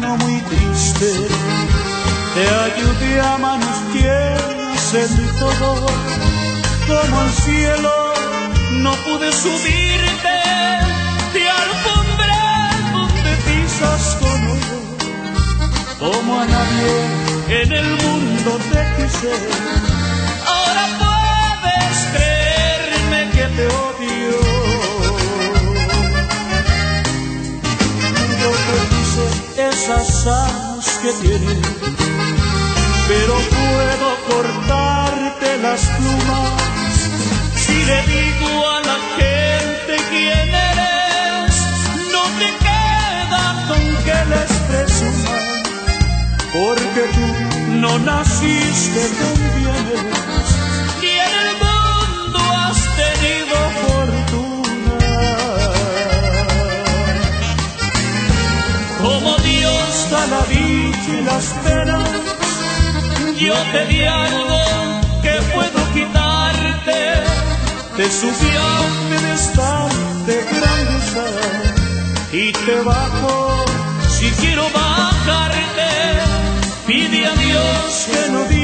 quisiste, te ayudé a manos llenas en todo, como al cielo no pude subirte, te alfombré donde pisas con oro, como a nadie en el mundo te quise. Ahora esas alas que tienes, pero puedo cortarte las plumas si le digo a la gente quién eres. No te queda con que les presuma, porque tú no naciste con bienes, Da la dicha y las penas, yo te di algo que puedo quitarte. Te subí a un pedestal de grandeza y te bajo si quiero bajarte. Pide a Dios que no diga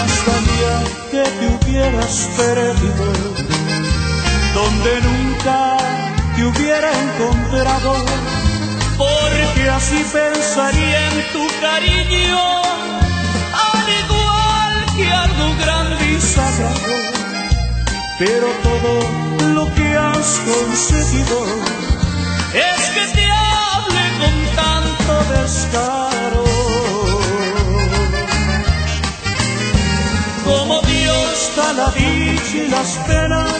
Más valía que te hubieras perdido, donde nunca te hubiera encontrado, porque así pensaría en tu cariño, al igual que algo grande y sagrado. Pero todo lo que has conseguido es que te Como Dios da la dicha y las penas,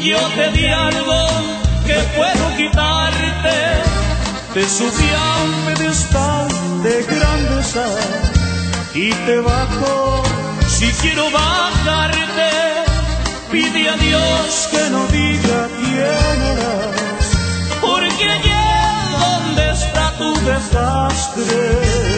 yo te di algo que puedo quitarte. Te subí a un pedestal de grandeza y te bajo si quiero bajarte. Pide a Dios que no diga quién eras, porque allí donde está tu desastre.